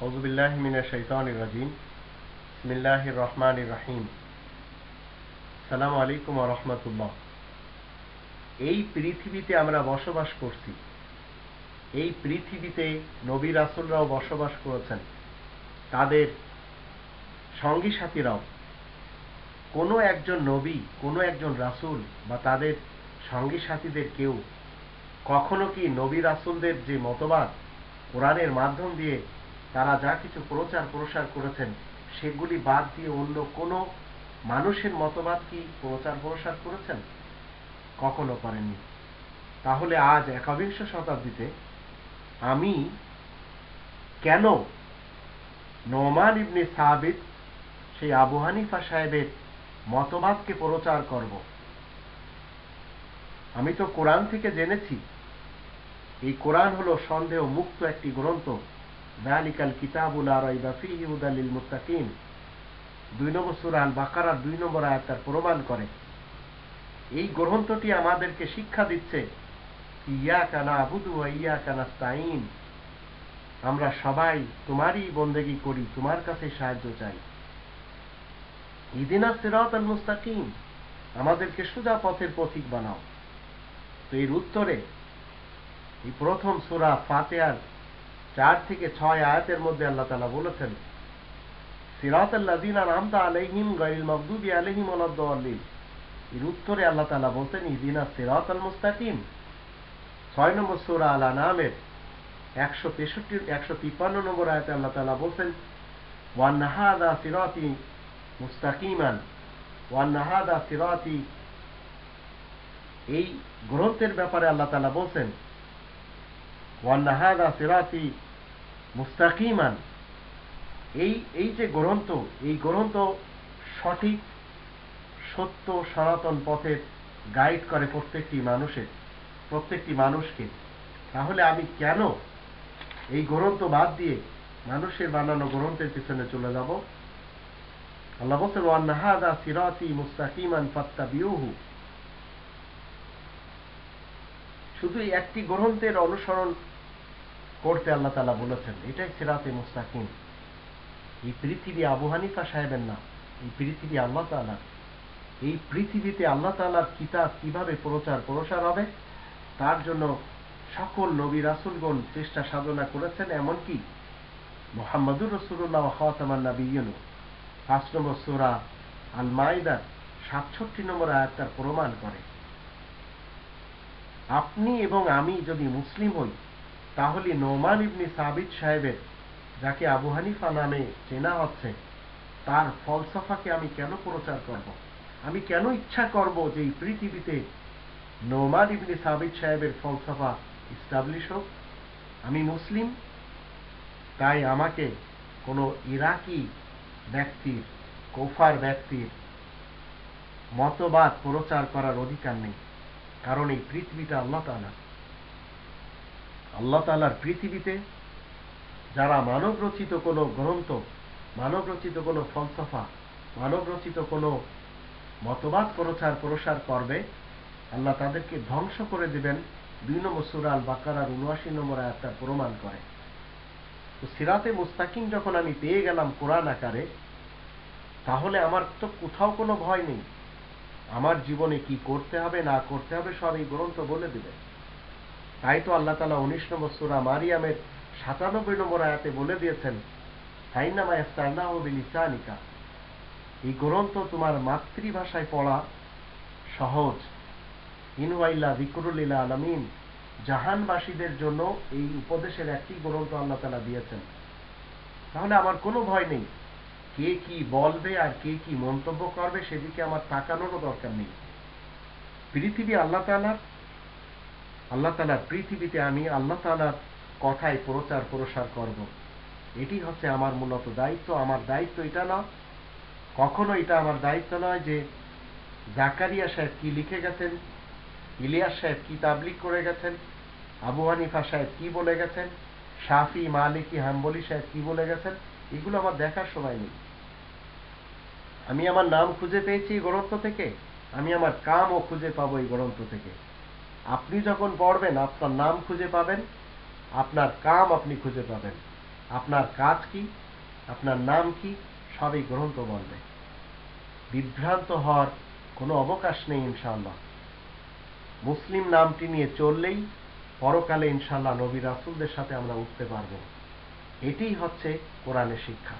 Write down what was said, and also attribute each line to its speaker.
Speaker 1: হজুবিল্লাহ মিনা শৈতান রাজিম। বিসমিল্লাহ রহমান রাহিম। সালাম আলাইকুম রহমতুল্লাহ। এই পৃথিবীতে আমরা বসবাস করছি। এই পৃথিবীতে নবী রাসুলরাও বসবাস করেছেন। তাদের সঙ্গী সাথীরাও। কোনো একজন নবী, কোনো একজন রাসুল বা তাদের সঙ্গী সাথীদের কেউ কখনো কি নবী রাসুলদের যে মতবাদ কোরআনের মাধ্যম দিয়ে তারা যা কিছু প্রচার প্রসার করেছেন, সেগুলি বাদ দিয়ে অন্য কোনো মানুষের মতবাদ কি প্রচার প্রসার করেছেন? কখনো করেননি তাহলে আজ একবিংশ শতাব্দীতে আমি কেন নোমান ইবনে সাবিত, সেই আবু হানিফা সাহেবের মতবাদকে প্রচার করব? আমি তো কোরআন থেকে জেনেছি। এই কোরআন হলো সন্দেহ মুক্ত একটি গ্রন্থ। দুই নম্বর সুরান বাকারার দুই নম্বর প্রমাণ করে। এই গ্রন্থটি আমাদেরকে শিক্ষা দিচ্ছে ইয়া কানা আবুদু ইয়া আমরা সবাই তোমারই বন্দেগি করি, তোমার কাছে সাহায্য চাই। ইদিনা সিরাত আল মুস্তাকিম আমাদেরকে সুজা পথের পথিক বানাও। তো এর উত্তরে এই প্রথম সুরা ফাতেয়ার চার থেকে ছয় আয়াতের মধ্যে আল্লাহ তালা বলেছেন, সিরাত আল্লাদিনা নামতা আলহিম গাইল মকদুবি আলহিম আলাদ্দিন এর উত্তরে আল্লাহ তালা বলতেন ইদিনা সিরাত আল মুস্তাকিম। ছয় নম্বর সুরা আলা নামের একশো তেষট্টি একশো তিপ্পান্ন নম্বর আয়তে আল্লাহ তালা বলছেন ওয়ান্নাহাদা সিরাতি মুস্তাকিমান। ওয়ান্নাহাদা সিরাতি, এই গ্রন্থের ব্যাপারে আল্লাহ তালা বলছেন ওয়ান্নাহাদা সিরাতি মুস্তাকিমান। এই এই যে গ্রন্থ, এই গ্রন্থ সঠিক, সত্য, সনাতন পথের গাইড করে প্রত্যেকটি মানুষের, প্রত্যেকটি মানুষকে। তাহলে আমি কেন এই গ্রন্থ বাদ দিয়ে মানুষের বানানো গ্রন্থের পিছনে চলে যাব? আল্লাহ বলছেন ওয়ান্নাহাদা সিরাতি মুস্তাকিমান ফাত্তা বিউহু শুধু একটি গ্রন্থের অনুসরণ করতে আল্লাহ তালা বলেছেন, এটাই সিরাতে মুস্তাকিম। এই পৃথিবী আবু হানিফা সাহেবের না এই পৃথিবী আল্লাহ তালা এই পৃথিবীতে আল্লাহ তালার কিতাব কীভাবে প্রচার প্রসার হবে, তার জন্য সকল নবী রাসুলগণ চেষ্টা সাধনা করেছেন, এমনকি মোহাম্মদুর রসুল্লাহ খাতামান নবীনু পাঁচ নম্বর সোরা আল মাইদার সাতষট্টি নম্বর আয়াত তার প্রমাণ করে। আপনি এবং আমি যদি মুসলিম হই তাহলে নোমান ইবনি সাবিদ সাহেবের, যাকে আবু হানিফা নামে চেনা হচ্ছে, তার ফলসফাকে আমি কেন প্রচার করব? আমি কেন ইচ্ছা করব যে এই পৃথিবীতে নোমান ইবনি সাবিদ সাহেবের ফলসফা ইস্টাবলিশ হোক? আমি মুসলিম, তাই আমাকে কোনো ইরাকি ব্যক্তির, কোফার ব্যক্তির মতবাদ প্রচার করার অধিকার নেই, কারণ এই পৃথিবীটা আল্লাহ তালা আল্লাহ তালার পৃথিবীতে যারা মানব রচিত কোনো গ্রন্থ, মানব রচিত কোনো ফলসফা, মানব রচিত কোনো মতবাদ প্রচার প্রসার করবে, আল্লাহ তাদেরকে ধ্বংস করে দিবেন। দুই নম্বর সুরাল বাকারার উনআশি নম্বর আয়াতটা প্রমাণ করে। তো সিরাতে মুস্তাকিম যখন আমি পেয়ে গেলাম কোরআন আকারে, তাহলে আমার তো কোথাও কোনো ভয় নেই। আমার জীবনে কি করতে হবে, না করতে হবে, সব এই গ্রন্থ বলে দেবে। তাই তো আল্লাহ তালা উনিশ নম্বর সুরা মারিয়ামের সাতানব্বই নম্বর আয়াতে বলে দিয়েছেন বিলিসানিকা। এই গ্রন্থ তোমার মাতৃভাষায় পড়া সহজ। ইনওয়াইল্লা জিকরুল্লিলা আলমিন। জাহানবাসীদের জন্য এই উপদেশের একটি গ্রন্থ আল্লাহ তালা দিয়েছেন। তাহলে আমার কোনো ভয় নেই। কে কি বলবে আর কে কি মন্তব্য করবে সেদিকে আমার তাকানোরও দরকার নেই। পৃথিবী আল্লাহ তালার আল্লাহ তালার পৃথিবীতে আমি আল্লাহ তালার কথায় প্রচার প্রসার করব। এটি হচ্ছে আমার মূলত দায়িত্ব। আমার দায়িত্ব এটা না, কখনো এটা আমার দায়িত্ব নয় যে জাকারিয়া সাহেব কি লিখে গেছেন, ইলিয়াস সাহেব কি তাবলিক করে গেছেন, আবু হানিফা সাহেব কি বলে গেছেন, শাফি, মালিকি, হাম্বলি সাহেব কি বলে গেছেন, এগুলো আমার দেখার সময় নেই। আমি আমার নাম খুঁজে পেয়েছি এই গ্রন্থ থেকে, আমি আমার কামও খুঁজে পাবো এই গ্রন্থ থেকে। আপনি যখন পড়বেন, আপনার নাম খুঁজে পাবেন, আপনার কাম আপনি খুঁজে পাবেন। আপনার কাজ কি, আপনার নাম কি, সবই গ্রন্থ বলবে। বিভ্রান্ত হওয়ার কোনো অবকাশ নেই, ইনশাআল্লাহ। মুসলিম নামটি নিয়ে চললেই পরকালে ইনশাল্লাহ নবী রাসুলদের সাথে আমরা উঠতে পারব। এটিই হচ্ছে কোরআনের শিক্ষা।